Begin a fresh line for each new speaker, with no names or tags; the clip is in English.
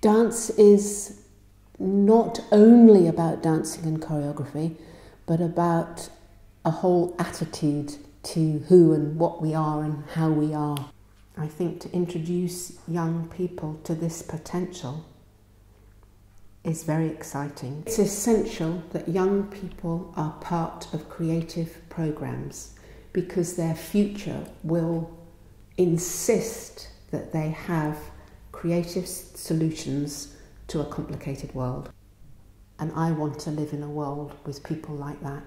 Dance is not only about dancing and choreography, but about a whole attitude to who and what we are and how we are. I think to introduce young people to this potential is very exciting. It's essential that young people are part of creative programs because their future will insist that they have creative solutions to a complicated world. And I want to live in a world with people like that.